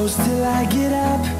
close till I get up.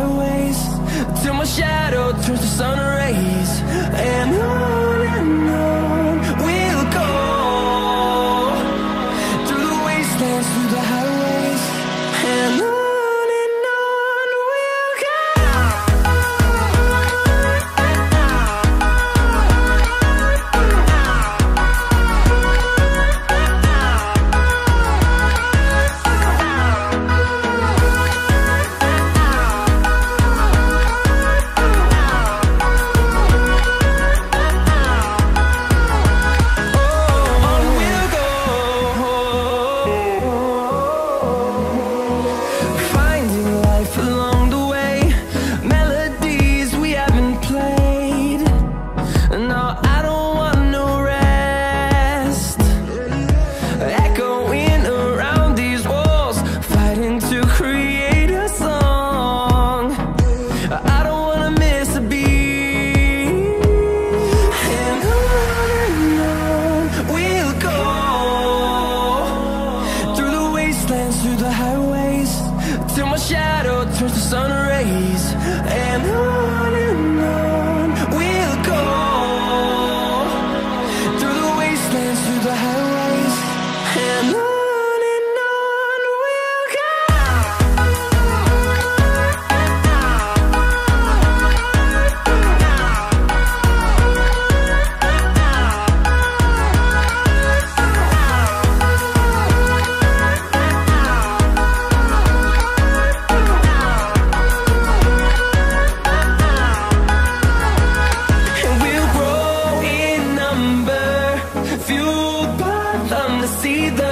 highways Till my shadow turns to sun rays And on and on We'll go. Through the wastelands, through the highways And fueled by them to see them